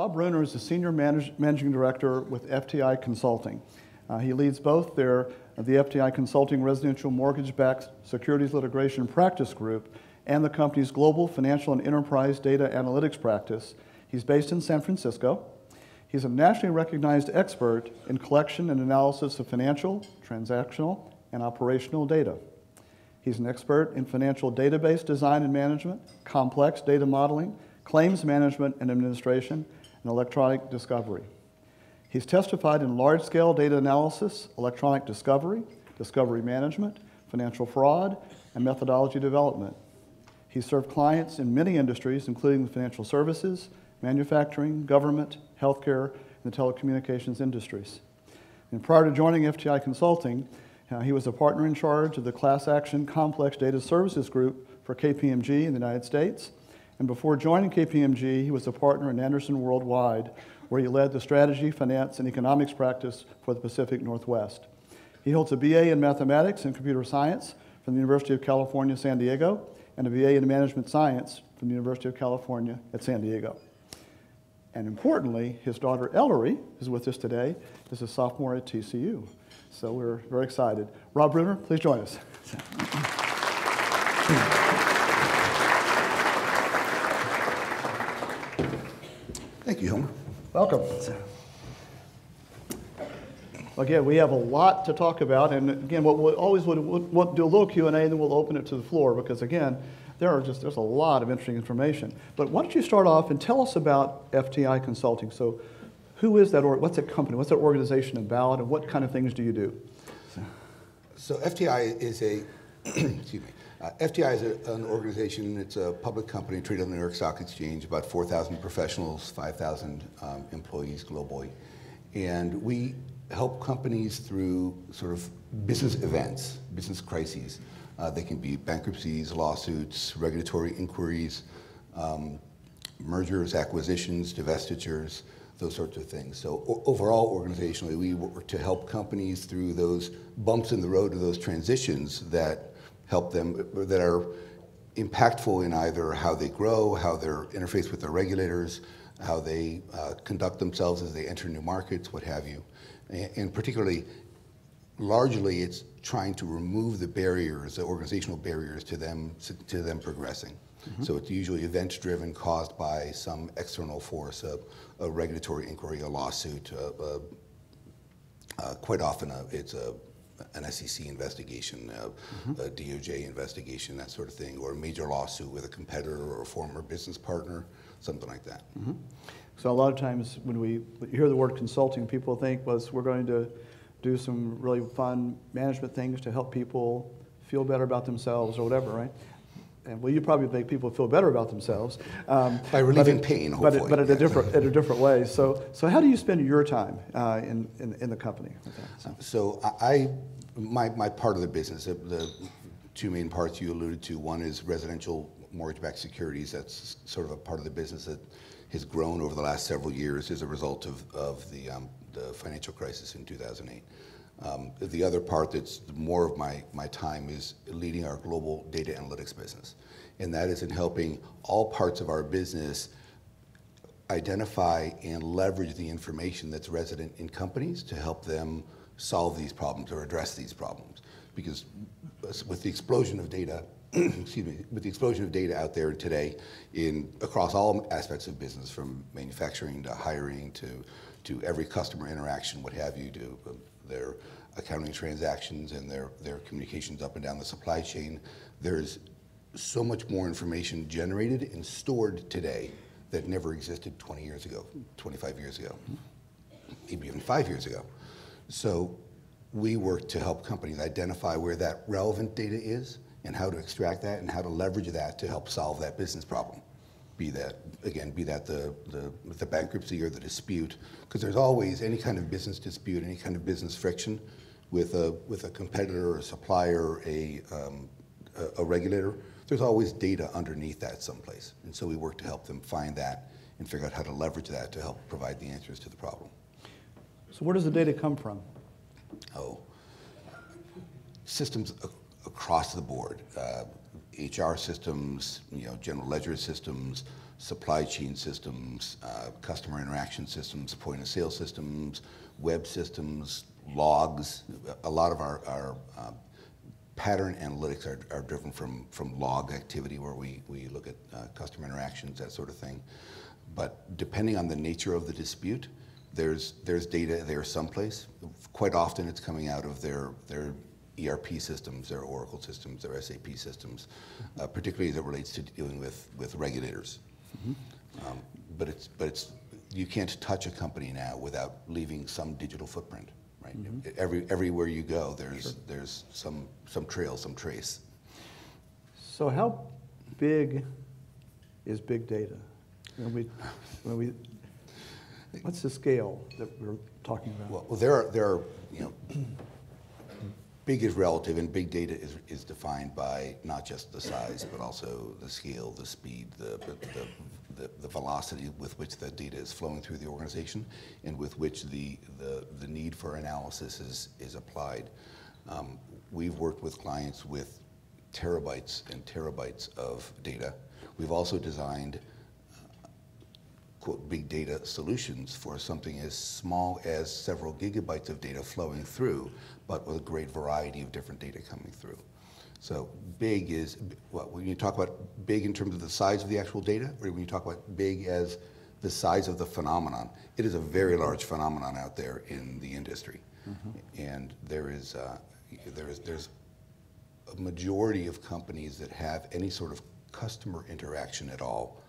Rob Brunner is the Senior Manage Managing Director with FTI Consulting. Uh, he leads both their, uh, the FTI Consulting Residential Mortgage-Backed Securities Litigation Practice Group and the company's Global Financial and Enterprise Data Analytics Practice. He's based in San Francisco. He's a nationally recognized expert in collection and analysis of financial, transactional, and operational data. He's an expert in financial database design and management, complex data modeling, claims management and administration, and electronic discovery. He's testified in large scale data analysis, electronic discovery, discovery management, financial fraud, and methodology development. He served clients in many industries, including the financial services, manufacturing, government, healthcare, and the telecommunications industries. And prior to joining FTI Consulting, uh, he was a partner in charge of the Class Action Complex Data Services Group for KPMG in the United States. And before joining KPMG, he was a partner in Andersen Worldwide, where he led the strategy, finance, and economics practice for the Pacific Northwest. He holds a BA in mathematics and computer science from the University of California, San Diego, and a BA in management science from the University of California at San Diego. And importantly, his daughter Ellery is with us today, is a sophomore at TCU. So we're very excited. Rob Brunner, please join us. Thank you, Homer. Welcome. Again, we have a lot to talk about, and again, what we always would we'll do a little Q and A, and then we'll open it to the floor because again, there are just there's a lot of interesting information. But why don't you start off and tell us about FTI Consulting? So, who is that, or what's that company? What's that organization about, and what kind of things do you do? So FTI is a, excuse me, uh, FTI is a, an organization, it's a public company traded on the New York Stock Exchange, about 4,000 professionals, 5,000 um, employees globally. And we help companies through sort of business events, business crises. Uh, they can be bankruptcies, lawsuits, regulatory inquiries, um, mergers, acquisitions, divestitures, those sorts of things. So overall, organizationally, we work to help companies through those bumps in the road to those transitions that help them, that are impactful in either how they grow, how they're interface with their regulators, how they uh, conduct themselves as they enter new markets, what have you. And, and particularly, largely, it's trying to remove the barriers, the organizational barriers to them, to them progressing. Mm-hmm. So it's usually event driven, caused by some external force, a, a regulatory inquiry, a lawsuit. quite often, uh, it's a an SEC investigation, uh, mm-hmm. a DOJ investigation, that sort of thing, or a major lawsuit with a competitor or a former business partner, something like that. Mm-hmm. So a lot of times when we hear the word consulting, people think was we're going to do some really fun management things to help people feel better about themselves or whatever, right? And well, you probably make people feel better about themselves um, by relieving but pain, hopefully. But, but in a different in a different way. So, so how do you spend your time uh, in, in, in the company? So. so, I my my part of the business, the two main parts you alluded to. One is residential mortgage-backed securities. That's sort of a part of the business that has grown over the last several years as a result of of the um, the financial crisis in 2008. Um, the other part that's more of my, my time is leading our global data analytics business. And that is in helping all parts of our business identify and leverage the information that's resident in companies to help them solve these problems or address these problems. Because with the explosion of data, excuse me, with the explosion of data out there today in across all aspects of business, from manufacturing to hiring to to every customer interaction, what have you, to their accounting transactions and their, their communications up and down the supply chain. There's so much more information generated and stored today that never existed 20 years ago, 25 years ago, maybe even five years ago. So we work to help companies identify where that relevant data is and how to extract that and how to leverage that to help solve that business problem be that again be that the, the, the bankruptcy or the dispute because there's always any kind of business dispute any kind of business friction with a with a competitor a supplier a, um, a, a regulator there's always data underneath that someplace. And so we work to help them find that and figure out how to leverage that to help provide the answers to the problem. So where does the data come from? Oh systems across the board. Uh, HR systems, you know, general ledger systems, supply chain systems, uh, customer interaction systems, point of sale systems, web systems, logs. A lot of our, our uh, pattern analytics are, are driven from, from log activity where we, we look at uh, customer interactions, that sort of thing. But depending on the nature of the dispute, there's, there's data there someplace. Quite often it's coming out of their, their ERP systems, their Oracle systems, their SAP systems, uh, particularly as it relates to dealing with, with regulators. Um, but it's, but it's, you can't touch a company now without leaving some digital footprint, right? Every, everywhere you go, there's, there's some, some trail, some trace. So how big is big data? When we, when we, what's the scale that we're talking about? Well, well, there are, there are, you know, big is relative, and big data is, is defined by not just the size, but also the scale, the speed, the, the, the, the velocity with which the data is flowing through the organization, and with which the, the, the need for analysis is, is applied. Um, we've worked with clients with terabytes and terabytes of data. We've also designed quote, big data solutions for something as small as several gigabytes of data flowing through, but with a great variety of different data coming through. So big is, what, when you talk about big in terms of the size of the actual data, or when you talk about big as the size of the phenomenon, it is a very large phenomenon out there in the industry. And there is, uh, there is, there's a majority of companies that have any sort of customer interaction at all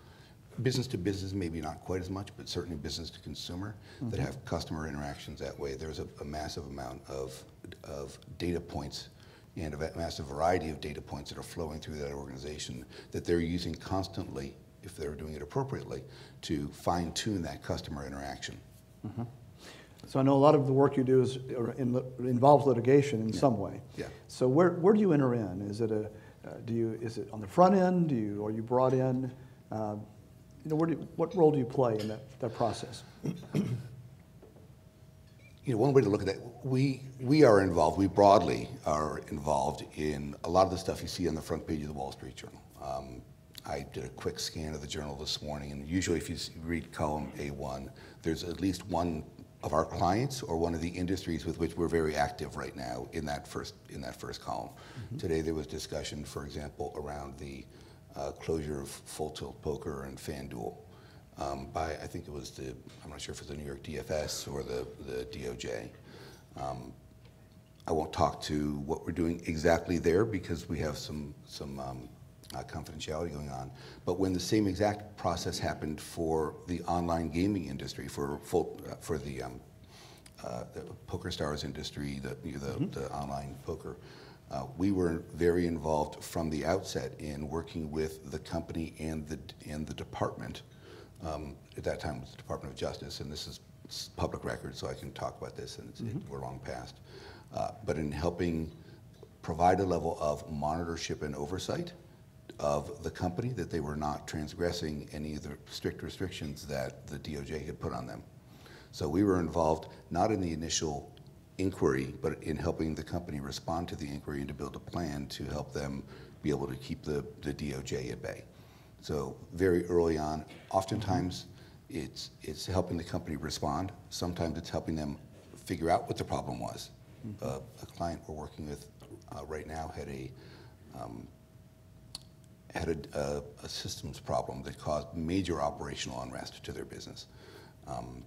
business to business, maybe not quite as much, but certainly business to consumer that have customer interactions that way. There's a, a massive amount of, of data points and a massive variety of data points that are flowing through that organization that they're using constantly, if they're doing it appropriately, to fine tune that customer interaction. So I know a lot of the work you do is, in, involves litigation in some way. Yeah. So where, where do you enter in? Is it a, uh, do you, is it on the front end? Do you, are you brought in? Uh, You know, you- what role do you play in that, that process? you know, one way to look at that, we, we are involved, we broadly are involved in a lot of the stuff you see on the front page of the Wall Street Journal. Um, I did a quick scan of the journal this morning, and usually if you read column A1, there's at least one of our clients or one of the industries with which we're very active right now in that first, in that first column. Today there was discussion, for example, around the uh, closure of Full Tilt Poker and FanDuel um, by, I think it was the, I'm not sure if it's the New York DFS or the, the DOJ. Um, I won't talk to what we're doing exactly there because we have some, some um, uh, confidentiality going on. But when the same exact process happened for the online gaming industry, for, full, uh, for the, um, uh, the Poker Stars industry, the, you know, the, the online poker, uh, we were very involved from the outset in working with the company and the, and the department. Um, at that time, it was the Department of Justice, and this is public record, so I can talk about this, and it's, it, we're long past. Uh, but in helping provide a level of monitorship and oversight of the company, that they were not transgressing any of the strict restrictions that the DOJ had put on them. So we were involved not in the initial inquiry, but in helping the company respond to the inquiry and to build a plan to help them be able to keep the, the DOJ at bay. So very early on, oftentimes it's, it's helping the company respond. Sometimes it's helping them figure out what the problem was. Uh, a client we're working with uh, right now had a, um, had a, a, a systems problem that caused major operational unrest to their business. Um,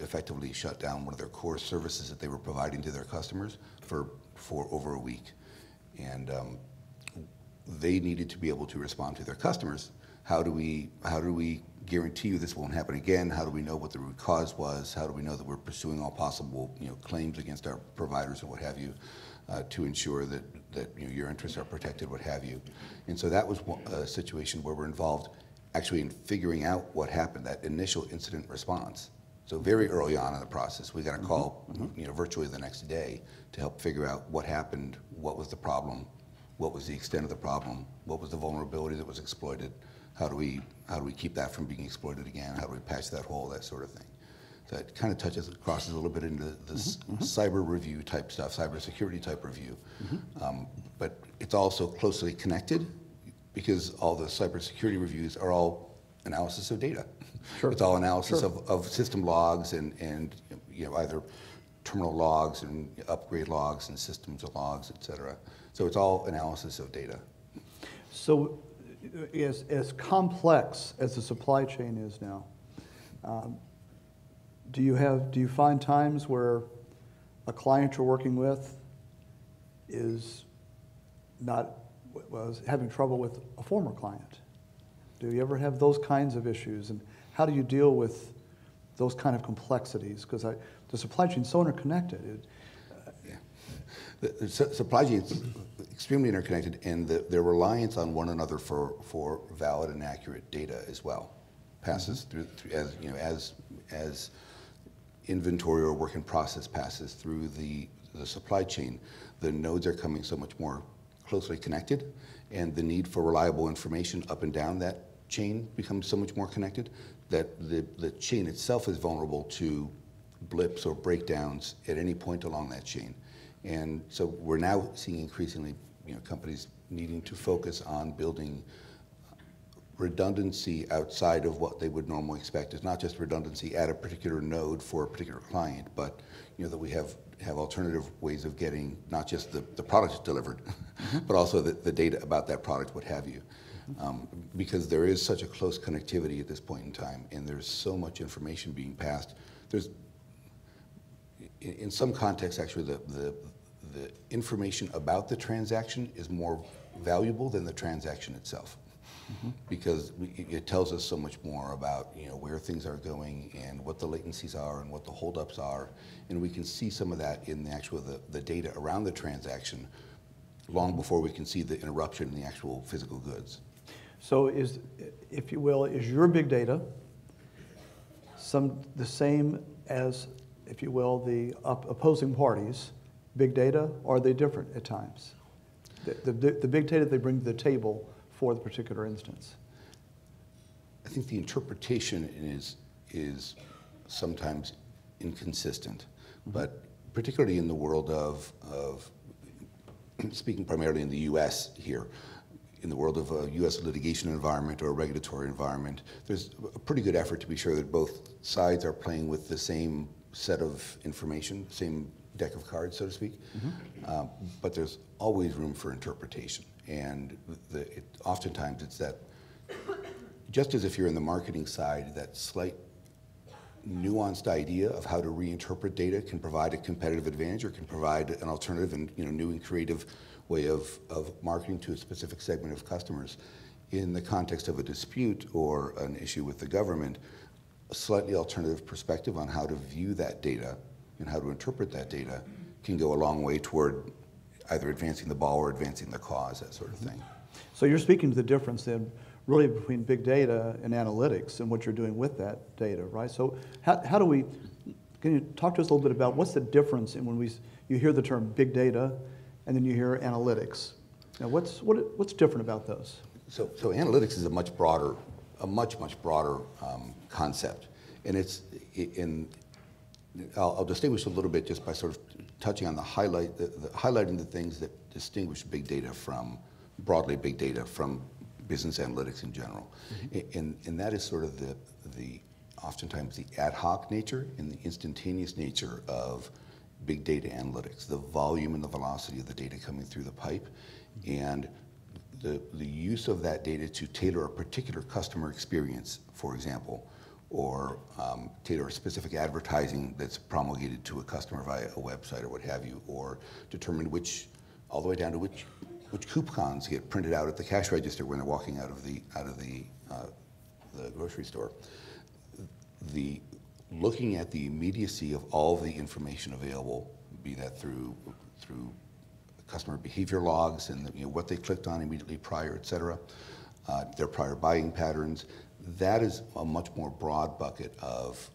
effectively shut down one of their core services that they were providing to their customers for, for over a week. And um, they needed to be able to respond to their customers. How do we, how do we guarantee you this won't happen again? How do we know what the root cause was? How do we know that we're pursuing all possible, you know, claims against our providers and what have you, uh, to ensure that, that, you know, your interests are protected, what have you? And so that was a situation where we're involved actually in figuring out what happened, that initial incident response. So very early on in the process, we got a mm-hmm. call, you know, virtually the next day to help figure out what happened, what was the problem, what was the extent of the problem, what was the vulnerability that was exploited, how do we, how do we keep that from being exploited again, how do we patch that hole, that sort of thing. So it kind of touches, crosses a little bit into this mm-hmm. mm-hmm. cyber review type stuff, cybersecurity type review. Um, But it's also closely connected because all the cybersecurity reviews are all analysis of data. Sure. It's all analysis Sure. of, of system logs and, and you know, either terminal logs and upgrade logs and systems logs, et cetera. So it's all analysis of data. So as, as complex as the supply chain is now, um, do you have, do you find times where a client you're working with is not, was having trouble with a former client? Do you ever have those kinds of issues? And how do you deal with those kind of complexities? Because the supply chain is so interconnected. It- Yeah. The, the su- supply chain is extremely interconnected, and the, their reliance on one another for, for valid and accurate data as well passes mm-hmm. through, through as you know as as inventory or work in process passes through the the supply chain. The nodes are coming so much more closely connected, and the need for reliable information up and down that chain becomes so much more connected that the, the chain itself is vulnerable to blips or breakdowns at any point along that chain. And so we're now seeing increasingly, you know, companies needing to focus on building redundancy outside of what they would normally expect. It's not just redundancy at a particular node for a particular client, but you know that we have have alternative ways of getting not just the, the product delivered, but also the, the data about that product, what have you. Um, because there is such a close connectivity at this point in time, and there's so much information being passed. There's in, in some contexts, actually, the, the, the information about the transaction is more valuable than the transaction itself. Because we, it- it tells us so much more about you know where things are going and what the latencies are and what the holdups are, and we can see some of that in the actual the, the data around the transaction long before we can see the interruption in the actual physical goods. So is, if you will, is your big data some, the same as, if you will, the op- opposing parties' big data, or are they different at times? The, the, the big data they bring to the table for the particular instance. I think the interpretation is is sometimes inconsistent, mm-hmm. but particularly in the world of of speaking primarily in the U.S. here, in the world of a U.S. litigation environment or a regulatory environment, there's a pretty good effort to be sure that both sides are playing with the same set of information, same deck of cards, so to speak. Um, but there's always room for interpretation, and the, it, oftentimes it's that just as if you're in the marketing side, that slight nuanced idea of how to reinterpret data can provide a competitive advantage or can provide an alternative and you know, new and creative way of, of marketing to a specific segment of customers. In the context of a dispute or an issue with the government, a slightly alternative perspective on how to view that data and how to interpret that data can go a long way toward either advancing the ball or advancing the cause, that sort of mm-hmm. thing. So you're speaking to the difference then, really between big data and analytics and what you're doing with that data, right? So how, how do we, can you talk to us a little bit about what's the difference in when we, you hear the term big data and then you hear analytics? Now what's, what, what's different about those? So, so analytics is a much broader, a much much broader um, concept, and it's in. I'll, I'll distinguish a little bit just by sort of touching on the highlight, the, the, highlighting the things that distinguish big data from broadly big data from business analytics in general, A- and and that is sort of the the oftentimes the ad hoc nature and the instantaneous nature of big data analytics, the volume and the velocity of the data coming through the pipe, and the, the use of that data to tailor a particular customer experience, for example, or um, tailor a specific advertising that's promulgated to a customer via a website or what have you, or determine which, all the way down to which, which coupons get printed out at the cash register when they're walking out of the, out of the, uh, the grocery store. The, looking at the immediacy of all of the information available, be that through, through customer behavior logs and you know, what they clicked on immediately prior, et cetera, uh, their prior buying patterns. That is a much more broad bucket of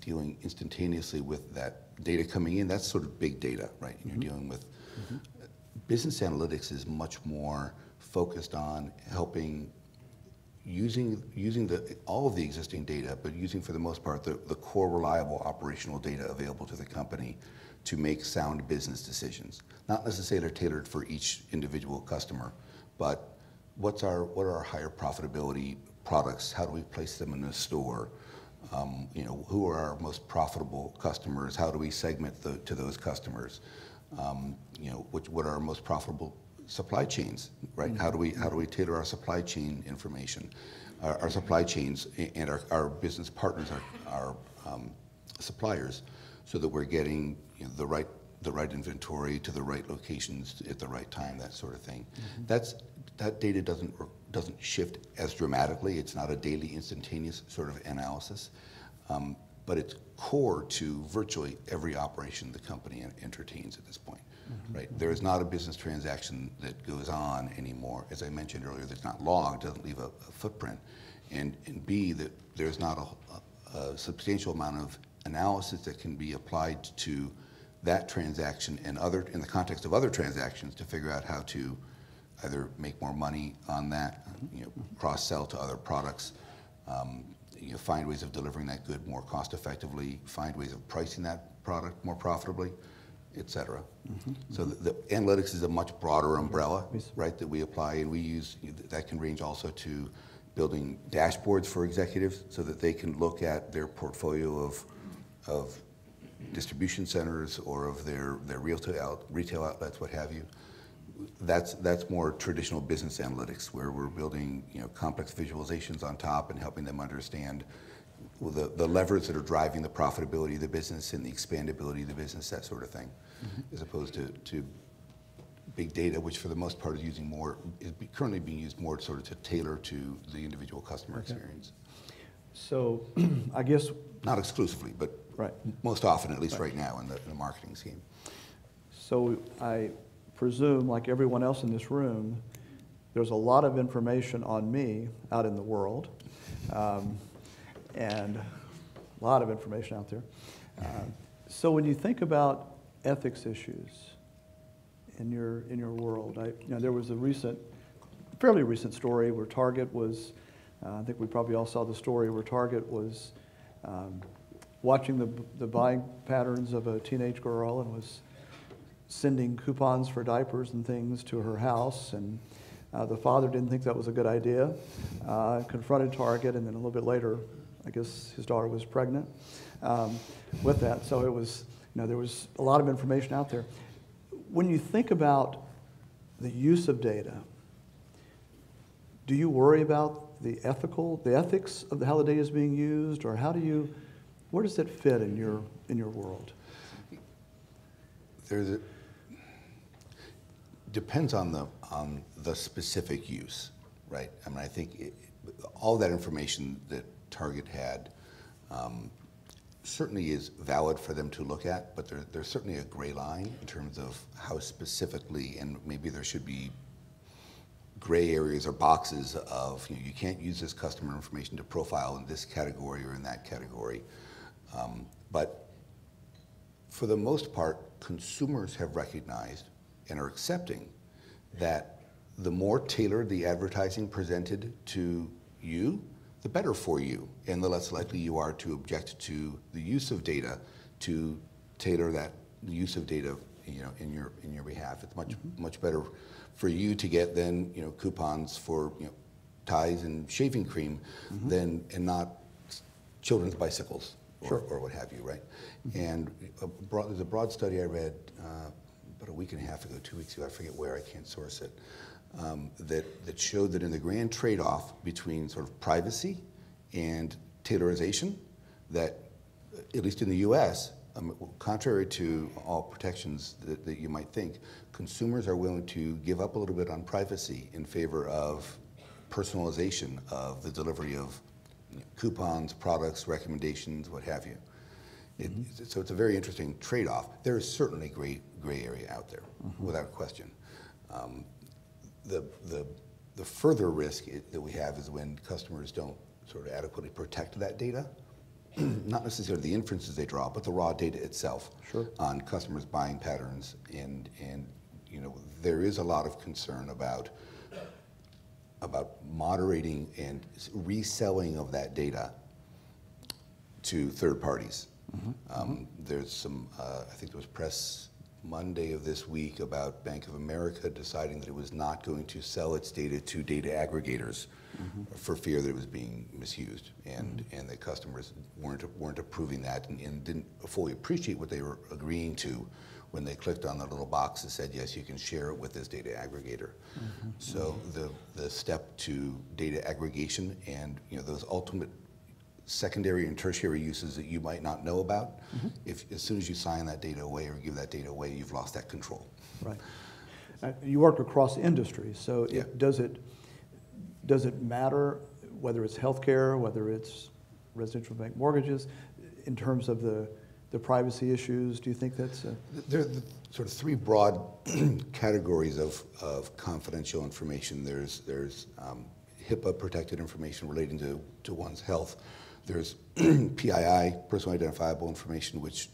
dealing instantaneously with that data coming in. That's sort of big data, right? And you're mm-hmm. dealing with mm-hmm. uh, business analytics is much more focused on helping using using the all of the existing data, but using for the most part the, the core reliable operational data available to the company to make sound business decisions. Not necessarily tailored for each individual customer, but what's our what are our higher profitability products? How do we place them in the store? Um, you know, who are our most profitable customers? How do we segment the, to those customers? Um, you know, which, what are our most profitable supply chains, right? How do we how do we tailor our supply chain information, our, our supply chains and our, our business partners, our, our um, suppliers, so that we're getting you know, the right the right inventory to the right locations at the right time, that sort of thing. That's that data doesn't doesn't shift as dramatically. It's not a daily instantaneous sort of analysis, um, but it's core to virtually every operation the company entertains at this point. Right? There is not a business transaction that goes on anymore, as I mentioned earlier, that's not logged, doesn't leave a, a footprint, and and B that there's not a, a, substantial amount of analysis that can be applied to that transaction and other in the context of other transactions to figure out how to either make more money on that, you know, cross sell to other products, um, you know, find ways of delivering that good more cost effectively, find ways of pricing that product more profitably, et cetera. So the, the analytics is a much broader umbrella, Yes. right, that we apply, and we use that can range also to building dashboards for executives so that they can look at their portfolio of of distribution centers or of their, their retail, out, retail outlets, what have you. That's, that's more traditional business analytics where we're building you know, complex visualizations on top and helping them understand the, the levers that are driving the profitability of the business and the expandability of the business, that sort of thing, as opposed to, to big data, which for the most part is using more, is currently being used more sort of to tailor to the individual customer experience. So I guess, Not exclusively, but Right. most often, at least right now, in the, in the marketing scheme. so I presume, like everyone else in this room, there's a lot of information on me out in the world, um, and a lot of information out there. Uh, So when you think about ethics issues in your, in your world, I, you know, there was a recent, fairly recent story where Target was, uh, I think we probably all saw the story where Target was um, watching the, the buying patterns of a teenage girl and was sending coupons for diapers and things to her house. And uh, the father didn't think that was a good idea, uh, confronted Target, and then a little bit later, I guess his daughter was pregnant um, with that. So it was, you know, there was a lot of information out there. When you think about the use of data, do you worry about the ethical, the ethics of how the data is being used, or how do you, where does it fit in your in your world? There's a, depends on the, on the specific use, right? I mean, I think it, all that information that Target had um, certainly is valid for them to look at, but there, there's certainly a gray line in terms of how specifically, and maybe there should be gray areas or boxes of you, know, you can't use this customer information to profile in this category or in that category. Um, but for the most part, consumers have recognized and are accepting that the more tailored the advertising presented to you, the better for you, and the less likely you are to object to the use of data to tailor that use of data, you know, in your in your behalf. It's much mm-hmm. much better for you to get than you know coupons for you know ties and shaving cream mm-hmm. than and not children's bicycles or, or what have you, right? Mm-hmm. And a broad, there's a broad study I read uh, about a week and a half ago, two weeks ago, I forget where, I can't source it, um, that, that showed that in the grand trade-off between sort of privacy and tailorization, that uh, at least in the U.S., um, contrary to all protections that, that you might think, consumers are willing to give up a little bit on privacy in favor of personalization of the delivery of you know, coupons, products, recommendations, what have you. It, So it's a very interesting trade-off. There is certainly gray, gray area out there, without question. Um, the, the, the further risk i that we have is when customers don't sort of adequately protect that data. Not necessarily the inferences they draw, but the raw data itself Sure. on customers' buying patterns. And, and you know, there is a lot of concern about about moderating and reselling of that data to third parties. Um, there's some, uh, I think there was press Monday of this week about Bank of America deciding that it was not going to sell its data to data aggregators mm-hmm. for fear that it was being misused, and mm-hmm. and that customers weren't weren't approving that and, and didn't fully appreciate what they were agreeing to when they clicked on the little box that said yes, you can share it with this data aggregator. Mm-hmm. So the the step to data aggregation and you know those ultimate secondary and tertiary uses that you might not know about, if as soon as you sign that data away or give that data away, you've lost that control. Right. Uh, You work across industries, so Yeah. it- does it, does it matter whether it's healthcare, whether it's residential bank mortgages, in terms of the, the privacy issues? Do you think that's, a- There are the sort of three broad categories of, of confidential information. There's, there's um, HIPAA protected information relating to, to one's health. There's PII, personally identifiable information, which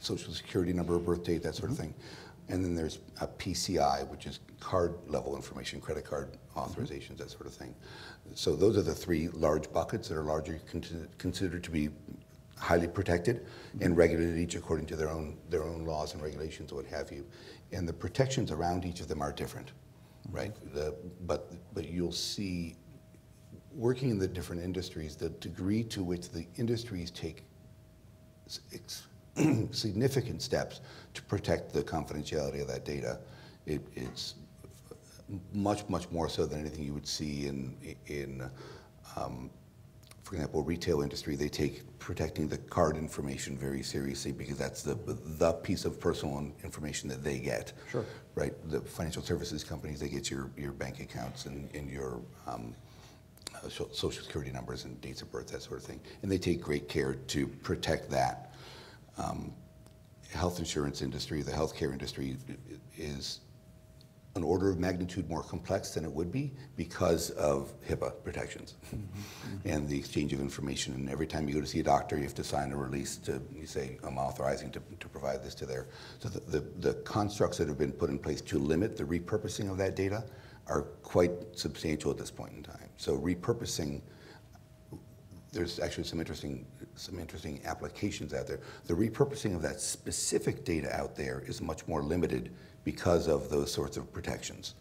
social security number, birth date, that sort of mm-hmm. thing. And then there's a PCI, which is card level information, credit card authorizations, that sort of thing. So those are the three large buckets that are largely con- considered to be highly protected and mm-hmm. regulated each according to their own their own laws and regulations, what have you. And the protections around each of them are different, mm-hmm. right? The, but but you'll see working in the different industries, the degree to which the industries take significant steps to protect the confidentiality of that data, it, it's much, much more so than anything you would see in, in um, for example, retail industry, they take protecting the card information very seriously because that's the, the piece of personal information that they get. Sure. Right? The financial services companies, they get your, your bank accounts and, and your um, social security numbers and dates of birth, that sort of thing. And they take great care to protect that. Um, health insurance industry, the healthcare industry is an order of magnitude more complex than it would be because of HIPAA protections and the exchange of information. And every time you go to see a doctor, you have to sign a release to you say, I'm authorizing to, to provide this to their. So the, the, the constructs that have been put in place to limit the repurposing of that data are quite substantial at this point in time. So repurposing there's actually some interesting some interesting applications out there. The repurposing of that specific data out there is much more limited because of those sorts of protections.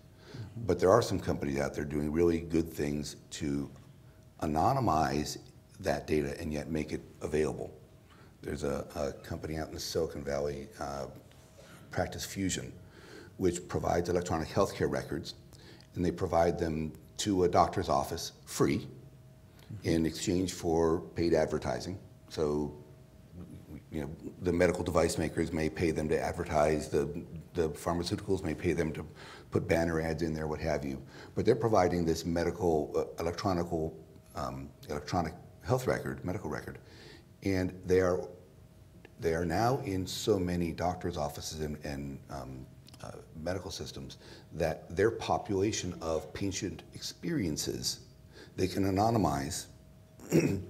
But there are some companies out there doing really good things to anonymize that data and yet make it available. There's a, a company out in the Silicon Valley, uh, Practice Fusion, which provides electronic healthcare records, and they provide them to a doctor's office free in exchange for paid advertising. So, you know, the medical device makers may pay them to advertise, the, the pharmaceuticals may pay them to put banner ads in there, what have you. But they're providing this medical, uh, electronical, um, electronic health record, medical record, and they are they are now in so many doctors' offices and, and um, uh, medical systems that their population of patient experiences they can anonymize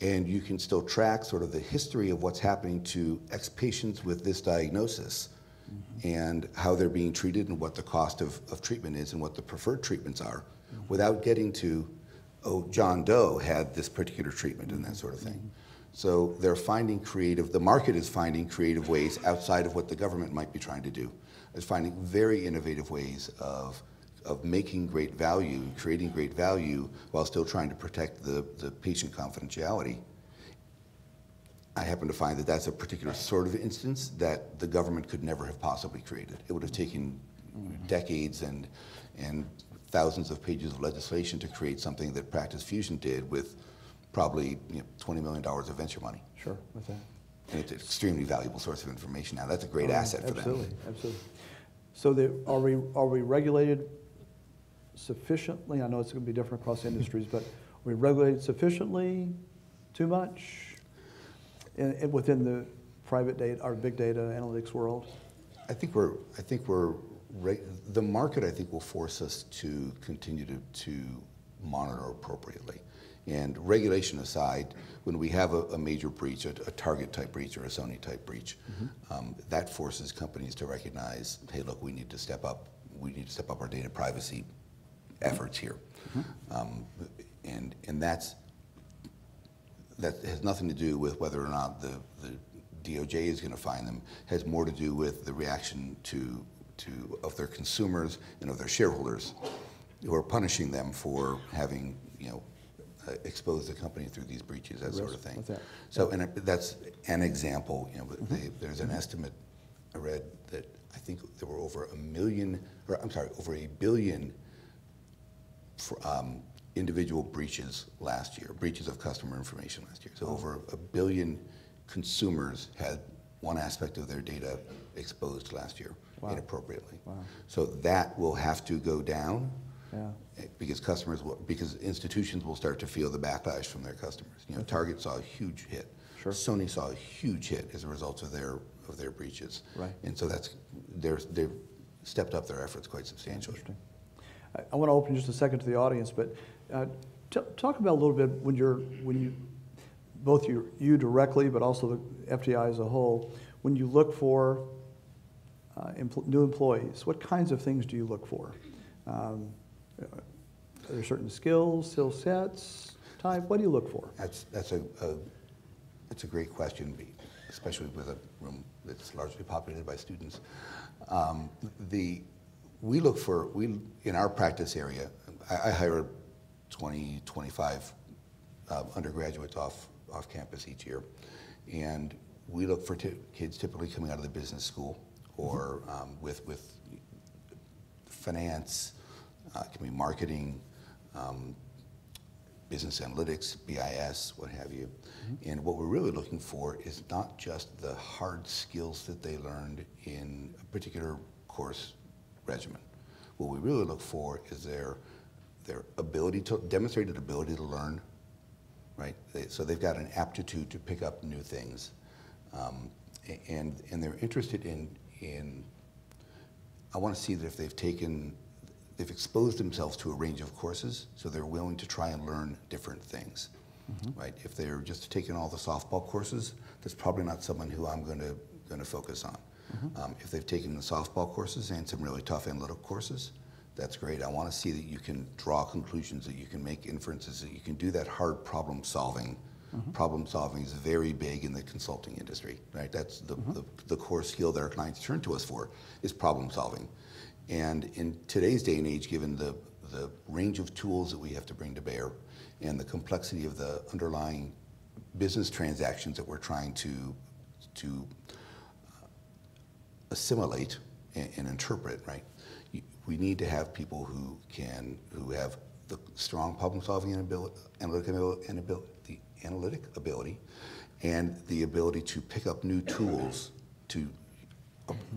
and you can still track sort of the history of what's happening to ex patients with this diagnosis mm-hmm. and how they're being treated and what the cost of, of treatment is and what the preferred treatments are mm-hmm. without getting to, oh, John Doe had this particular treatment and that sort of thing. Mm-hmm. So they're finding creative, the market is finding creative ways outside of what the government might be trying to do. It's finding very innovative ways of, of making great value, creating great value while still trying to protect the, the patient confidentiality. I happen to find that that's a particular sort of instance that the government could never have possibly created. It would have taken decades and, and thousands of pages of legislation to create something that Practice Fusion did with probably you know, $20 million of venture money. sure, with that? And it's an extremely valuable source of information now. That's a great Oh, asset for Absolutely, them. absolutely. absolutely. So are we, are we regulated sufficiently? I know it's going to be different across industries, but are we regulated sufficiently, too much? In, in- within the private data, our big data analytics world? I think we're, I think we're, the market, I think, will force us to continue to, to monitor appropriately. And regulation aside, when we have a, a major breach, a, a Target type breach or a Sony type breach, um, that forces companies to recognize, hey, look, we need to step up, we need to step up our data privacy efforts here. Um, and, and that's, that has nothing to do with whether or not the, the DOJ is going to find them. Has more to do with the reaction to, to of their consumers and of their shareholders who are punishing them for having, you know, uh, exposed the company through these breaches, that sort of thing. That? So, and that's an example, you know, they, there's an estimate I read that I think there were over a million, or I'm sorry, over a billion for, um, individual breaches last year, breaches of customer information last year. So over a billion consumers had one aspect of their data exposed last year Wow. inappropriately. Wow. So that will have to go down Yeah. eh, because customers will, because institutions will start to feel the backlash from their customers. You know, Target saw a huge hit. Sure. Sony saw a huge hit as a result of their, of their breaches. Right. And so that's, they're, they've stepped up their efforts quite substantially. Interesting. I, I want to open just a second to the audience, but uh, talk about a little bit when you're, when you, both you, you directly, but also the FTI as a whole, when you look for uh, empl- new employees, what kinds of things do you look for? Um, Are there certain skills, skill sets, type? What do you look for? That's, that's a, a, it's a great question, especially with a room that's largely populated by students. Um, the, we look for, we, in our practice area, I, I hire 20, 25 uh, undergraduates off, off campus each year. And we look for kids typically coming out of the business school or um, with, with finance, uh, it can be marketing, um, business analytics, BIS, what have you. And what we're really looking for is not just the hard skills that they learned in a particular course regimen. What we really look for is their, their ability to, demonstrated ability to learn, right? They, so they've got an aptitude to pick up new things. Um, and, and they're interested in, in I want to see that if they've taken, they've exposed themselves to a range of courses, so they're willing to try and learn different things, mm-hmm. right? If they're just taking all the softball courses, that's probably not someone who I'm going to going to focus on. Mm-hmm. Um, if they've taken the softball courses and some really tough analytical courses, that's great. I want to see that you can draw conclusions, that you can make inferences, that you can do that hard problem solving. Mm-hmm. Problem solving is very big in the consulting industry, right? That's the, the, the core skill that our clients turn to us for is problem solving. And in today's day and age, given the, the range of tools that we have to bring to bear and the complexity of the underlying business transactions that we're trying to, to uh, assimilate and, and interpret, right? We need to have people who can, who have the strong problem-solving ability, analytic ability, the analytic ability, and the ability to pick up new tools to,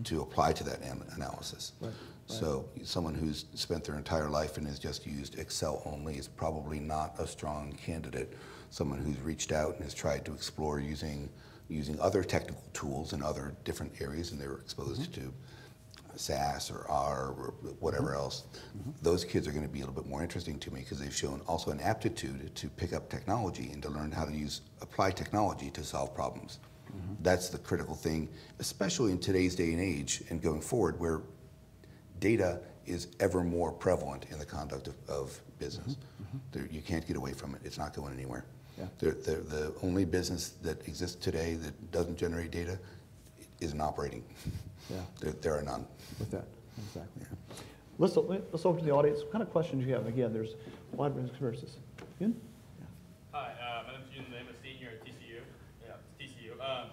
to apply to that an- analysis. Right, So someone who's spent their entire life and has just used Excel only is probably not a strong candidate. Someone who's reached out and has tried to explore using, using other technical tools in other different areas and they were exposed mm-hmm. to SAS or R or whatever mm-hmm. else, mm-hmm. those kids are going to be a little bit more interesting to me because they've shown also an aptitude to pick up technology and to learn how to use apply technology to solve problems. That's the critical thing, especially in today's day and age and going forward, where data is ever more prevalent in the conduct of, of business. There, you can't get away from it. It's not going anywhere. Yeah. The, the, the only business that exists today that doesn't generate data isn't operating. Yeah. There, there are none. With that, exactly. Yeah. Let's, let's open to the audience. What kind of questions do you have? Again, there's a wide range of experiences. Yun? Hi, uh, my name is Jun. I'm a senior at TCU. Yeah, it's TCU. Um,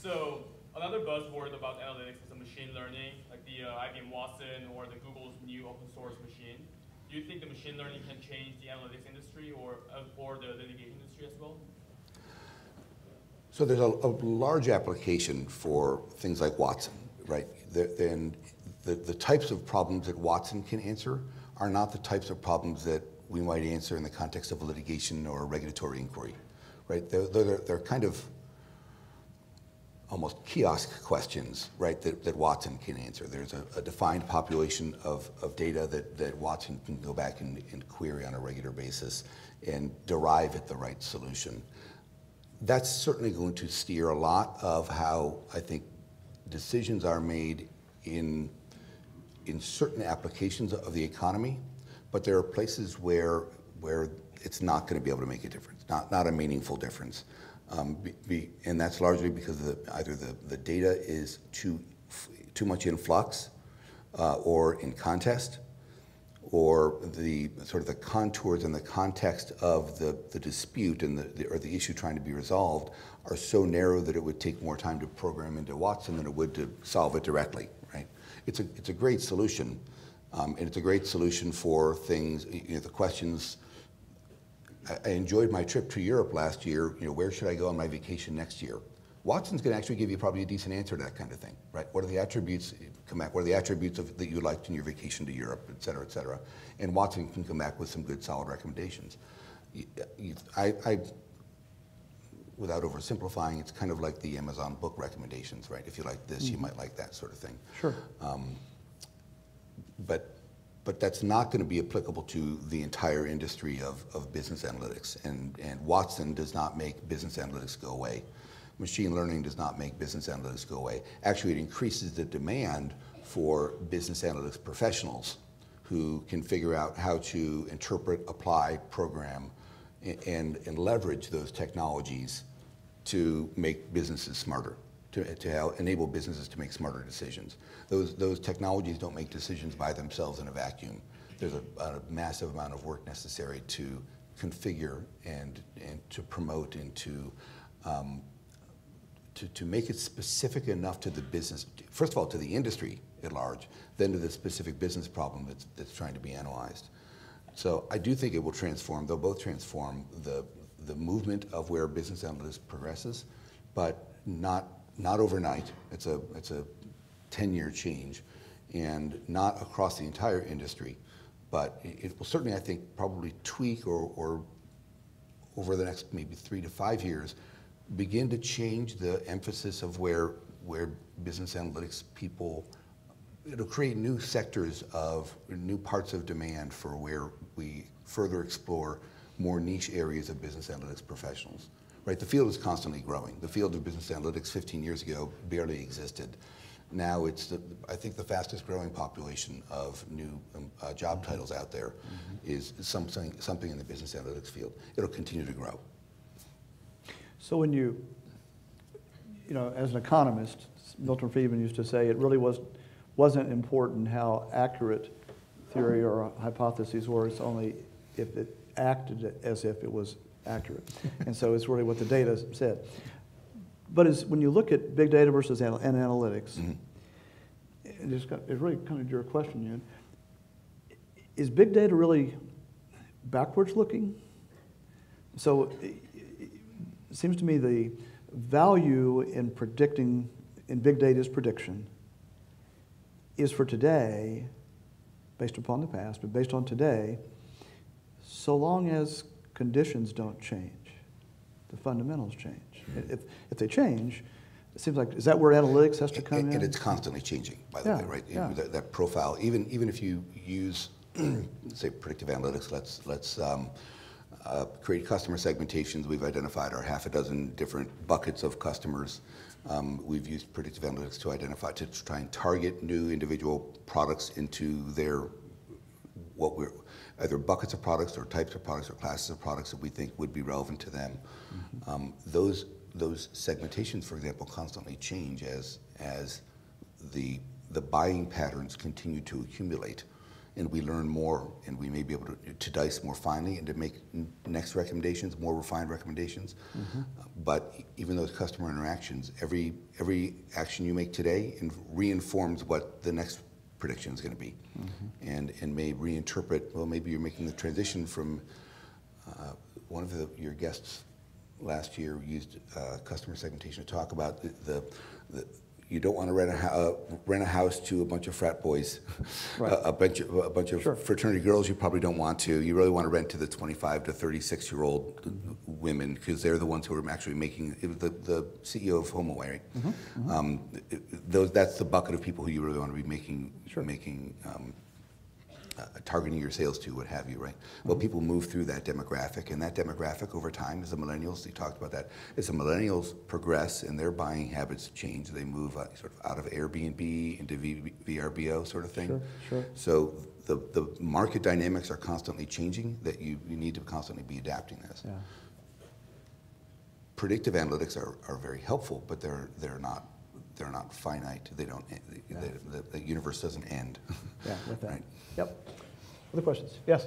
so another buzzword about analytics is the machine learning, like the uh, IBM Watson or the Google's new open source machine. Do you think the machine learning can change the analytics industry or uh, or the litigation industry as well? So there's a, a large application for things like Watson, right? The, then the, the types of problems that Watson can answer are not the types of problems that we might answer in the context of a litigation or a regulatory inquiry, right? They're, they're, they're kind of almost kiosk questions, right, that, that Watson can answer. There's a, a defined population of, of data that, that Watson can go back and, and query on a regular basis and derive at the right solution that's certainly going to steer a lot of how I think decisions are made in, in certain applications of the economy, but there are places where, where it's not going to be able to make a difference, not, not a meaningful difference. Um, be, and that's largely because the, either the, the data is too, too much in flux uh, or in contest, or the sort of the contours and the context of the, the dispute and the, the, or the issue trying to be resolved are so narrow that it would take more time to program into Watson than it would to solve it directly, right? It's a, it's a great solution, um, and it's a great solution for things, you know, the questions. I, enjoyed my trip to Europe last year. You know, where should I go on my vacation next year? Watson's going to actually give you probably a decent answer to that kind of thing, right? What are the attributes? Come back. What are the attributes of, that you liked in your vacation to Europe, et cetera, et cetera? And Watson can come back with some good, solid recommendations. I, I, without oversimplifying, it's kind of like the Amazon book recommendations, right? If you like this, you mm-hmm. might like that sort of thing. Sure. Um, but, but that's not going to be applicable to the entire industry of, of business analytics. And, and Watson does not make business analytics go away. Machine learning does not make business analytics go away. Actually, it increases the demand for business analytics professionals who can figure out how to interpret, apply, program, and, and leverage those technologies to make businesses smarter, to, to enable businesses to make smarter decisions. Those, those technologies don't make decisions by themselves in a vacuum. There's a, a massive amount of work necessary to configure and, and to promote and to, um, to, to make it specific enough to the business, first of all, to the industry at large, then to the specific business problem that's, that's trying to be analyzed. So I do think it will transform, they'll both transform the, the movement of where business analytics progresses, but not, not overnight. It's a, it's a 10-year change, and not across the entire industry. But it will certainly, I think, probably tweak or, or over the next maybe three to five years, begin to change the emphasis of where, where business analytics people, it'll create new sectors of, new parts of demand for where we further explore more niche areas of business analytics professionals. Right, the field is constantly growing. The field of business analytics 15 years ago barely existed. Now it's, the, I think, the fastest growing population of new um, uh, job titles out there is something, something in the business analytics field. It'll continue to grow. So when you, you know, as an economist, Milton Friedman used to say it really was, wasn't important how accurate theory or hypotheses were, it's only if it acted as if it was accurate. And so it's really what the data said. But as, when you look at big data versus anal- and analytics, mm-hmm. and it's, got, it's really kind of your question, Ian, is big data really backwards looking? So it it seems to me the value in predicting, in big data's prediction, is for today, based upon the past, but based on today, so long as conditions don't change, the fundamentals change. If, if they change, it seems like, is that where analytics has to come And, in? and it's constantly changing, by the Yeah, way, right? yeah. That, that profile, even even if you use, say, predictive analytics, let's let's um, uh, create customer segmentations. We've identified our half a dozen different buckets of customers. Um, we've used predictive analytics to identify to try and target new individual products into their what we're either buckets of products or types of products or classes of products that we think would be relevant to them. Mm-hmm. Um, those those segmentations, for example, constantly change as as the the buying patterns continue to accumulate, and we learn more, and we may be able to, to dice more finely and to make n- next recommendations, more refined recommendations. Mm-hmm. Uh, but even those customer interactions, every every action you make today in- reinforms what the next prediction is going to be, and and may reinterpret. Well, maybe you're making the transition from uh, one of the, your guests last year used uh, customer segmentation to talk about the, the, the you don't want to rent a, uh, rent a house to a bunch of frat boys, Right. a, a bunch of a bunch of Sure. fraternity girls. You probably don't want to. You really want to rent to the 25 to 36 year old women because they're the ones who are actually making the, the CEO of HomeAway. Mm-hmm, Um, those that's the bucket of people who you really want to be making Sure. making um, uh, targeting your sales to, what have you, right? Well, people move through that demographic, and that demographic over time is the millennials. You talked about that. As the millennials progress and their buying habits change, they move uh, sort of out of Airbnb into v- VRBO sort of thing. Sure, sure. So the, the market dynamics are constantly changing that you, you need to constantly be adapting this. Yeah. predictive analytics are, are very helpful, but they're, they're not, they're not finite. They don't, the, the, the universe doesn't end. Yeah, with that. Right. Yep. Other questions? Yes?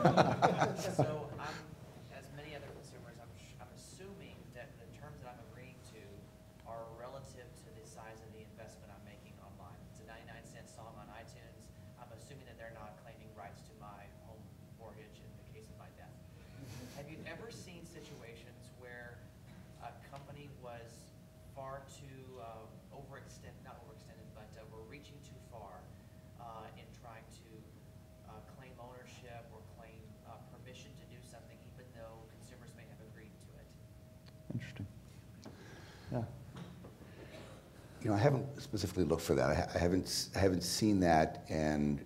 specifically looked for that. I, I haven't, I haven't seen that, and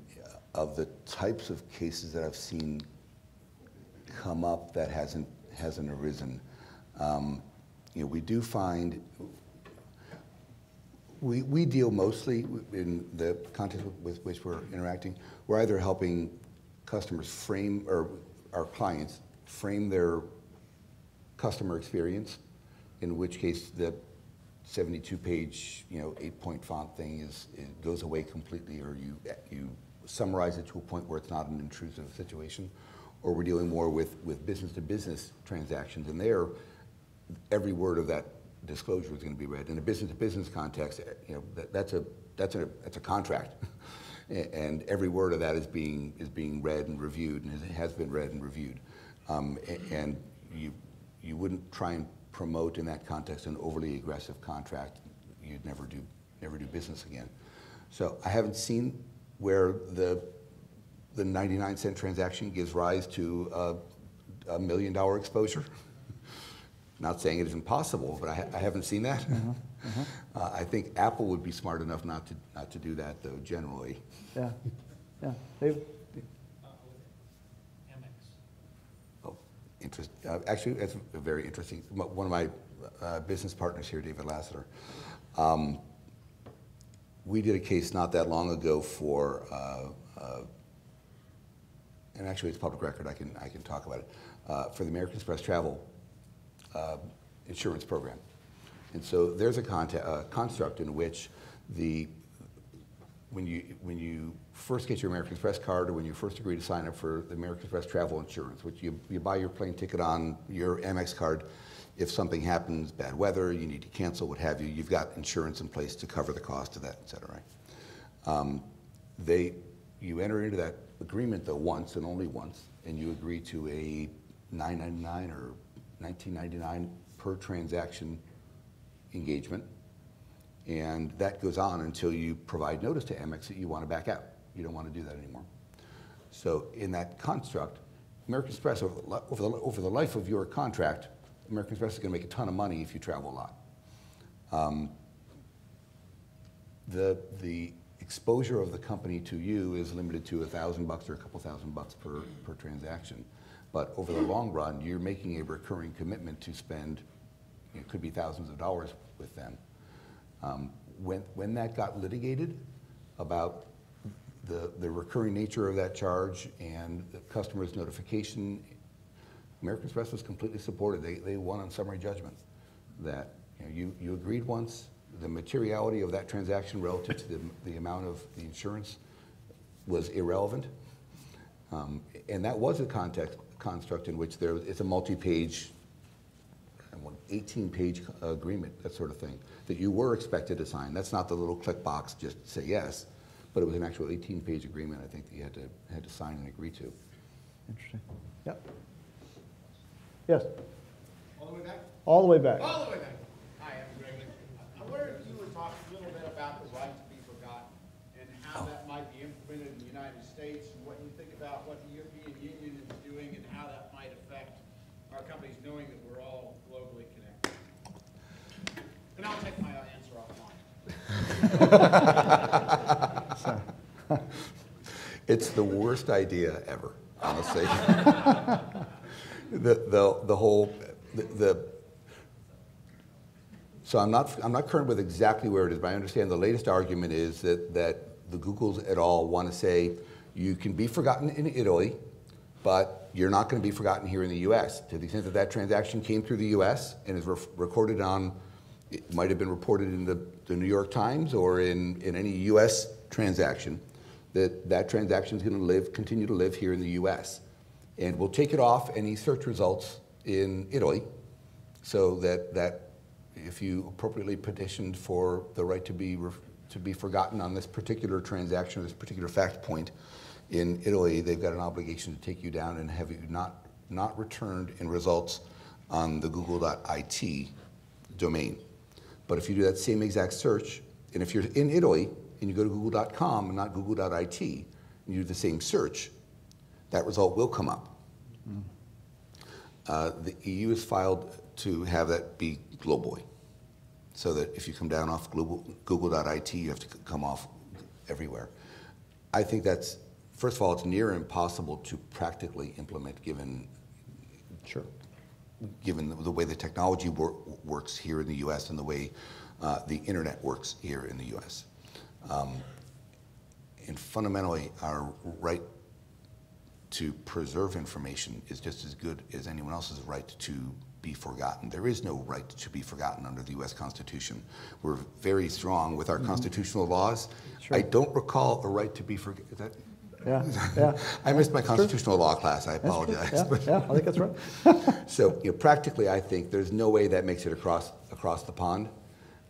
of the types of cases that I've seen come up, that hasn't hasn't arisen. Um, you know, we do find we, we deal mostly in the context with which we're interacting. We're either helping customers frame or our clients frame their customer experience, in which case the 72-page, you know, eight-point font thing is, it goes away completely, or you, you summarize it to a point where it's not an intrusive situation. Or we're dealing more with, with business-to-business transactions, and there, every word of that disclosure is going to be read. In a business-to-business context, eh, you know, that, that's a, that's a, that's a contract. And every word of that is being, is being read and reviewed, and has been read and reviewed. Um, And you, you wouldn't try and promote in that context an overly aggressive contract. You'd never do, never do business again. So I haven't seen where the, the 99 cent transaction gives rise to a, a million dollar exposure. Not saying it isn't possible, but I, ha- I haven't seen that. Uh, I think Apple would be smart enough not to, not to do that, though, generally. Yeah. Yeah. David? Oh, interest, uh, actually, a very interesting, one of my uh, business partners here, David Lassiter, um, we did a case not that long ago for, uh, uh, and actually it's public record, I can, I can talk about it, uh, for the American Express Travel uh, Insurance Program. And so there's a construct in which the, when you, when you first get your American Express card or when you first agree to sign up for the American Express travel insurance, which you, you buy your plane ticket on your Amex card, if something happens, bad weather, you need to cancel, what have you, you've got insurance in place to cover the cost of that, et cetera? Um, they, you enter into that agreement though once and only once, and you agree to a 9.99 or 19.99 per transaction engagement, and that goes on until you provide notice to Amex that you want to back out. You don't want to do that anymore. So in that construct, American Express, over the, over the, life of your contract, American Express is going to make a ton of money if you travel a lot. Um, the, the exposure of the company to you is limited to a thousand bucks or a couple thousand bucks per, per transaction. But over the long run, you're making a recurring commitment to spend, it could be thousands of dollars with them. Um, when, when that got litigated about the, the recurring nature of that charge and the customer's notification, American Express was completely supported. They, they won on summary judgment that you, know, you, you agreed once, the materiality of that transaction relative to the, the amount of the insurance was irrelevant. Um, and that was a context, construct in which there, it's a multi-page, 18-page agreement, that sort of thing, that you were expected to sign. That's not the little click box, just say yes, but it was an actual 18-page agreement, I think, that you had to, had to sign and agree to. Interesting. Yep. Yes, All the way back? all the way back. All the way back. Hi, I'm Greg. I wonder if you would talk a little bit about the right to be forgotten and how oh. that might be implemented in the United States and what you think about what the European Union is doing and how that might affect our companies knowing that we're all globally connected. It's the worst idea ever, honestly. the, the, the whole, the, the, so I'm not, I'm not current with exactly where it is, but I understand the latest argument is that, that the Googles et al. want to say you can be forgotten in Italy, but you're not going to be forgotten here in the US. To the extent that that transaction came through the US and is recorded on, it might have been reported in the, the New York Times or in, in any US transaction, that that transaction is going to live, continue to live here in the US. And we'll take it off any search results in Italy so that, that if you appropriately petitioned for the right to be, to be forgotten on this particular transaction this particular fact point in Italy, they've got an obligation to take you down and have you not, not returned in results on the google.it domain. But if you do that same exact search, and if you're in Italy and you go to google.com and not google.it, and you do the same search, that result will come up. Uh, the EU has filed to have that be globally, so that if you come down off global, google.it, you have to come off everywhere. I think that's, first of all, it's near impossible to practically implement given, Sure. Given the, the way the technology wor- works here in the US and the way uh, the internet works here in the US. Um, and fundamentally, our right to preserve information is just as good as anyone else's right to be forgotten. There is no right to be forgotten under the U.S. Constitution. We're very strong with our constitutional laws. Sure. I don't recall a right to be forgotten. Yeah, yeah. I missed my constitutional law class. I apologize. Yeah, yeah, I think that's right. so, you know, practically, I think there's no way that makes it across across the pond.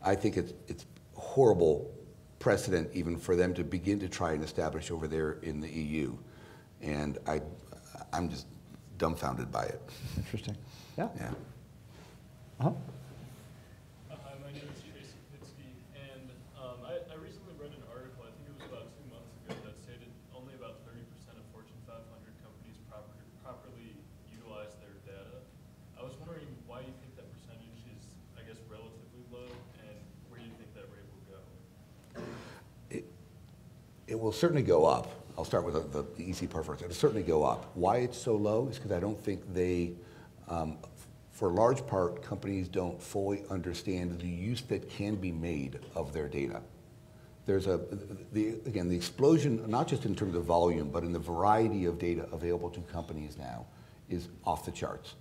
I think it's it's horrible precedent even for them to begin to try and establish over there in the EU, and I I'm just dumbfounded by it. Interesting. Yeah. Yeah. Uh, Hi, my name is Tracy Pitsky, and um, I, I recently read an article, I think it was about two months ago, that stated only about 30% of Fortune 500 companies proper, properly utilize their data. I was wondering why you think that percentage is, I guess, relatively low, and where do you think that rate will go? It will certainly go up. I'll start with the, the easy part first. It'll certainly go up. Why it's so low is because I don't think they, um, for a large part, companies don't fully understand the use that can be made of their data. There's a, the, again, the explosion, not just in terms of volume, but in the variety of data available to companies now is off the charts.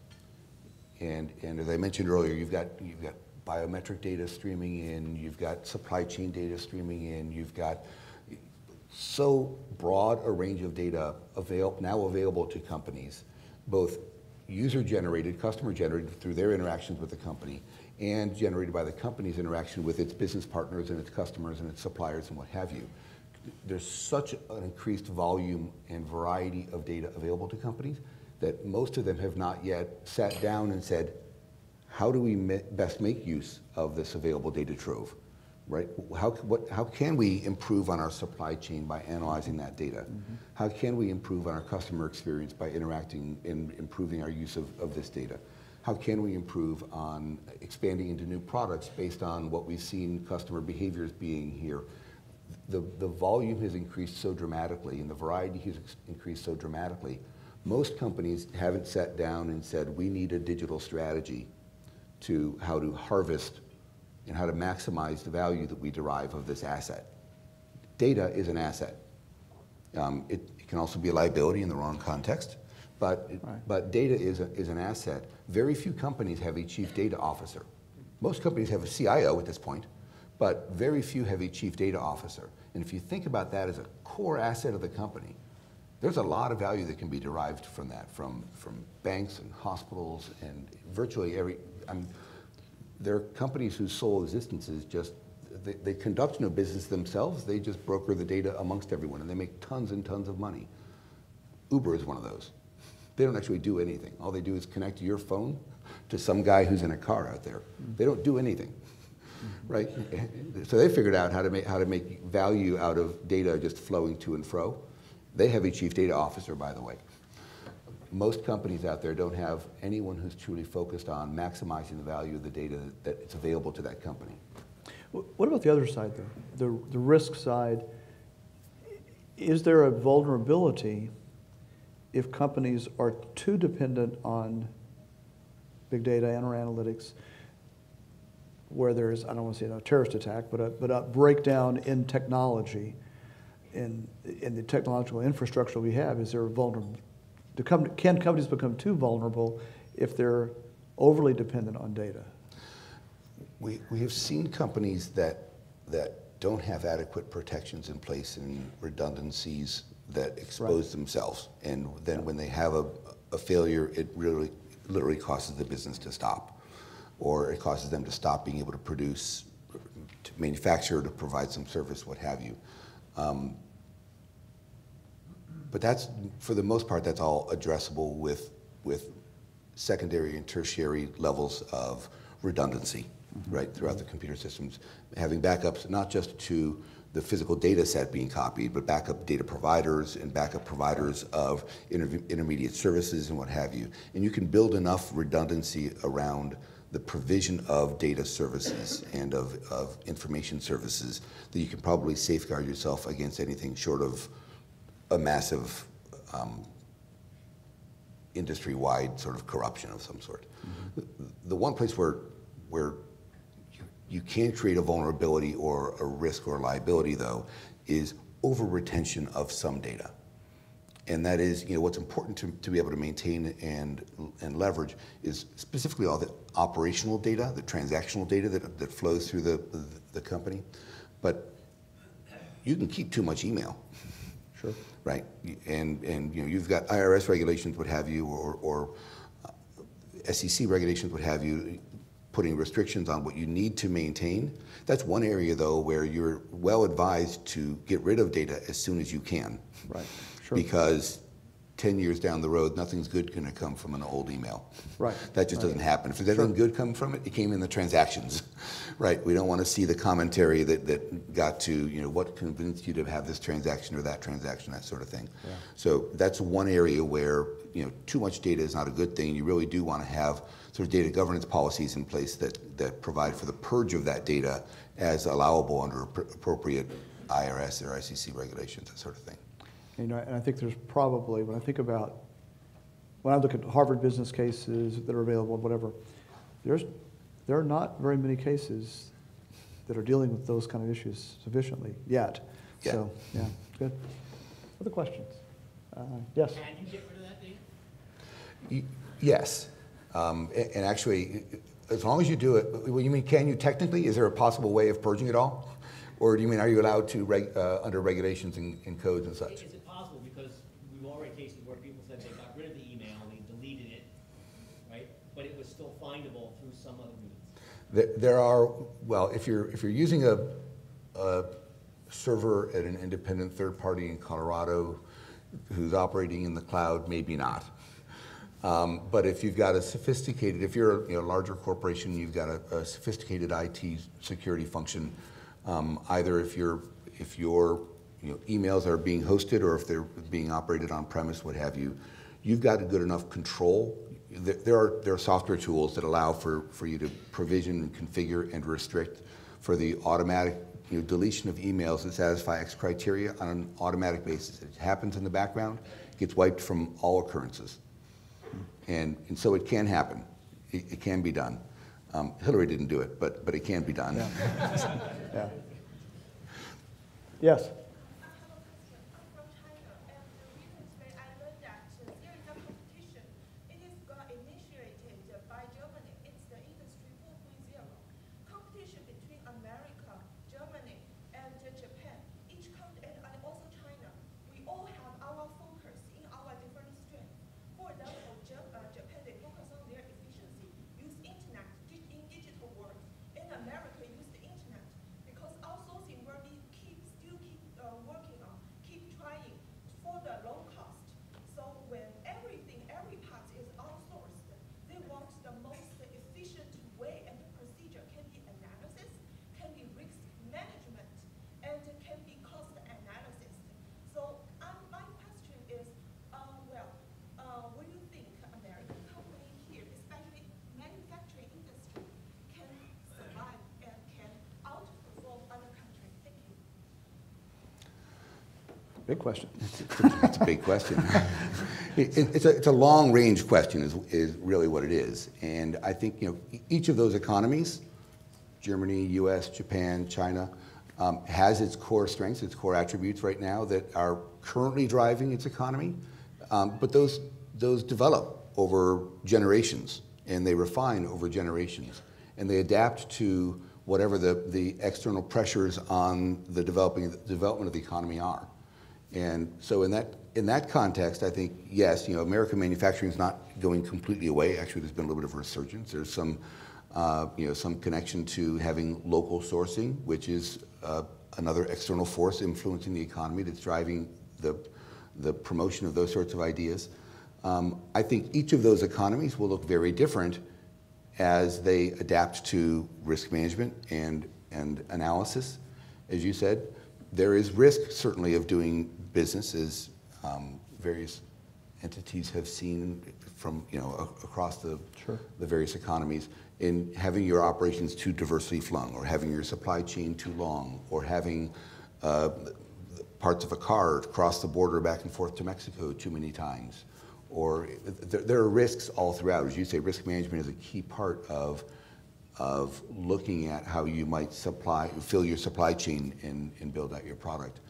And, and as I mentioned earlier, you've got, you've got biometric data streaming in, you've got supply chain data streaming in, you've got so broad a range of data avail, now available to companies, both user-generated, customer-generated through their interactions with the company, and generated by the company's interaction with its business partners and its customers and its suppliers and what have you. There's such an increased volume and variety of data available to companies that most of them have not yet sat down and said, how do we best make use of this available data trove? Right? How, what, how can we improve on our supply chain by analyzing that data? Mm-hmm. How can we improve on our customer experience by interacting and improving our use of, of this data? How can we improve on expanding into new products based on what we've seen customer behaviors being here? The, the volume has increased so dramatically and the variety has increased so dramatically. Most companies haven't sat down and said, we need a digital strategy to how to harvest and how to maximize the value that we derive of this asset. Data is an asset. Um, it, it can also be a liability in the wrong context, but, Right. but data is, a, is an asset. Very few companies have a chief data officer. Most companies have a CIO at this point, but very few have a chief data officer. And if you think about that as a core asset of the company, there's a lot of value that can be derived from that, from, from banks and hospitals and virtually every, I mean, there are companies whose sole existence is just, they, they conduct no business themselves, they just broker the data amongst everyone, and they make tons and tons of money. Uber is one of those. They don't actually do anything. All they do is connect your phone to some guy who's in a car out there. They don't do anything, mm-hmm. right? So they figured out how to make, how to make value out of data just flowing to and fro. They have a chief data officer, by the way. Most companies out there don't have anyone who's truly focused on maximizing the value of the data that is available to that company. What about the other side, though? The, the risk side? Is there a vulnerability if companies are too dependent on big data and or analytics, where there's, I don't want to say a terrorist attack, but a, but a breakdown in technology, in, in the technological infrastructure we have, is there a vulnerable, can companies become too vulnerable if they're overly dependent on data? We, we have seen companies that, that don't have adequate protections in place and redundancies that expose themselves. And then when they have a, a failure, it really literally causes the business to stop. Or it causes them to stop being able to produce, to manufacture, to provide some service, what have you. Um, but that's, for the most part, that's all addressable with, with secondary and tertiary levels of redundancy, mm-hmm. right, throughout the computer systems. Having backups not just to the physical data set being copied, but backup data providers and backup providers of inter- intermediate services and what have you. And you can build enough redundancy around the provision of data services and of, of information services that you can probably safeguard yourself against anything short of a massive um, industry-wide sort of corruption of some sort. The, the one place where where you, you can create a vulnerability or a risk or a liability, though, is over retention of some data. And that is, you know, what's important to, to be able to maintain and, and leverage is specifically all the operational data, the transactional data that, that flows through the, the, the company. But you can keep too much email. Sure. Right, and, and, you know, you've got IRS regulations, what have you, or, or uh, SEC regulations, what have you, putting restrictions on what you need to maintain. That's one area, though, where you're well advised to get rid of data as soon as you can. Right, sure. Because 10 years down the road, nothing's good going to come from an old email. Right, That just right. doesn't happen. If there's anything good come from it, it came in the transactions, right? We don't want to see the commentary that, that got to, you know, what convinced you to have this transaction or that transaction, that sort of thing. So that's one area where, you know, too much data is not a good thing. You really do want to have sort of data governance policies in place that, that provide for the purge of that data as allowable under appro- appropriate IRS or ICC regulations, that sort of thing. You know, and I think there's probably, when I think about, when I look at Harvard business cases that are available, whatever, there's, there are not very many cases that are dealing with those kind of issues sufficiently yet. Yeah. So, yeah, good. Other questions? Uh, Yes? Can you get rid of that data? Y- Yes. Um, And actually, as long as you do it, well, you mean, can you technically, is there a possible way of purging it all? Or do you mean, are you allowed to, reg- uh, under regulations and and codes and such? Is it possible, because we've all read cases where people said they got rid of the email, they deleted it, right? But it was still findable through some other means. There- are, well, if you're, if you're using a, a server at an independent third party in Colorado who's operating in the cloud, maybe not. Um, But if you've got a sophisticated, if you're you know, a larger corporation, you've got a a sophisticated IT security function, um, either if your, if your, you know, emails are being hosted or if they're being operated on premise, what have you, you've got a good enough control. There there are, there are software tools that allow for, for you to provision and configure and restrict for the automatic, you know, deletion of emails that satisfy X criteria on an automatic basis. It happens in the background, gets wiped from all occurrences. And, and so it can happen. It, it can be done. Um, Hillary didn't do it, but, but it can be done. Yeah. Yes? I have a question. I'm from China, and recently I learned that there is a competition. It is got initiated by Germany. It's the Industry 4.0. Competition between America, Germany, and Japan. Each country, and and also China. We all have our focus in our different strengths. For example, Jap- uh, Japan, they focus on their efficiency, use internet di- in digital world. In America, use the internet because outsourcing will be keep, still keep, uh, Big question. It's a big question. It- it- It's a, it's a long-range question is, is really what it is. And I think, you know, each of those economies, Germany, US, Japan, China, um, has its core strengths, its core attributes right now that are currently driving its economy. Um, But those, those develop over generations, and they refine over generations. And they adapt to whatever the, the external pressures on the developing, development of the economy are. And so in that, in that context, I think, yes, you know, American manufacturing is not going completely away. Actually, there's been a little bit of a resurgence. There's some, uh, you know, some connection to having local sourcing, which is uh, another external force influencing the economy that's driving the, the promotion of those sorts of ideas. Um, I think each of those economies will look very different as they adapt to risk management and, and analysis. As you said, there is risk certainly of doing business as um, various entities have seen from, you know, across the, Sure. the various economies in having your operations too diversely flung or having your supply chain too long or having uh, parts of a car cross the border back and forth to Mexico too many times. Or there, there are risks all throughout. As you say, risk management is a key part of, of looking at how you might supply, fill your supply chain and, and build out your product.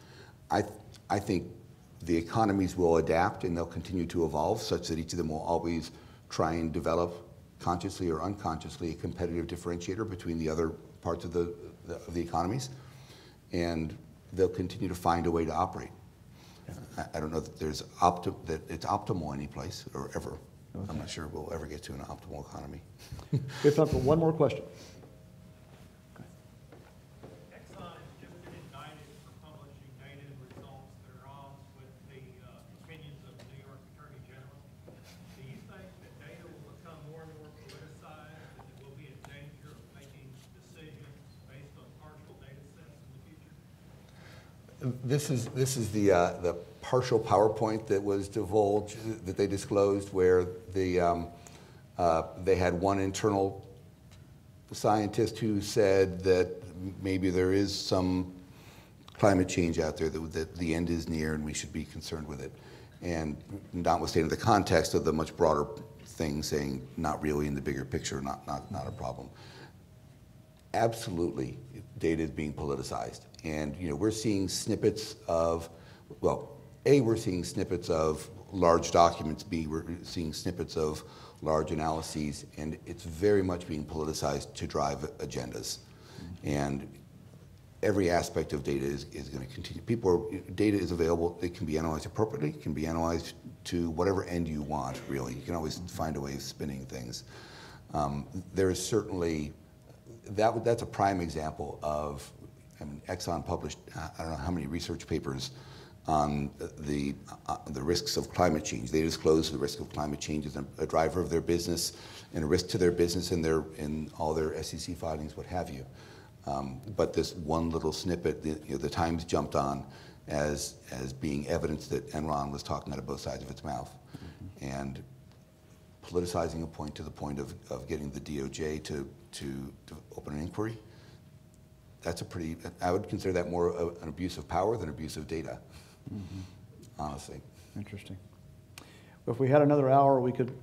I, I think the economies will adapt and they'll continue to evolve such that each of them will always try and develop consciously or unconsciously a competitive differentiator between the other parts of the, the, of the economies. And they'll continue to find a way to operate. I, I don't know that there's that it's optimal any place or ever. I'm not sure we'll ever get to an optimal economy. We have time for one more question. Exxon has just been indicted for publishing data and results that are wrong with the uh, opinions of the New York Attorney General. Do you think that data will become more and more politicized and that we'll be in danger of making decisions based on partial data sets in the future? This is, this is the, uh, the partial PowerPoint that was divulged, that they disclosed, where the, um, uh, they had one internal scientist who said that maybe there is some climate change out there, that, that the end is near and we should be concerned with it. And notwithstanding the context of the much broader thing, saying not really in the bigger picture, not, not, not a problem absolutely data is being politicized and you know we're seeing snippets of well a we're seeing snippets of large documents. B we're seeing snippets of large analyses. And it's very much being politicized to drive agendas. And every aspect of data is, is going to continue. People are, data is available. It can be analyzed appropriately. It can be analyzed to whatever end you want really. You can always find a way of spinning things. Um, there is certainly that, that's a prime example of, I mean, Exxon published, uh, I don't know how many research papers on the, uh, the risks of climate change. They disclose the risk of climate change as a, a driver of their business and a risk to their business in their, in all their SEC filings, what have you. Um, but this one little snippet, the, you know, the Times jumped on as, as being evidence that Enron was talking out of both sides of its mouth. And politicizing a point to the point of, of getting the DOJ to, to, to open an inquiry, that's a pretty, I would consider that more of an abuse of power than abuse of data, honestly. Interesting. Well, If we had another hour, we could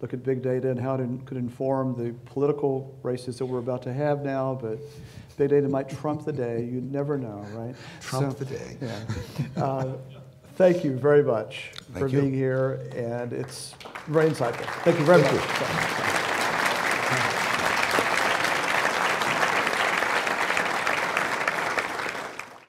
look at big data and how it could inform the political races that we're about to have now, but big data might trump the day. You never know, right? Trump So- the day. Yeah. Uh, Thank you very much for Thank you. being here, and it's very insightful. Thank you very Thank much.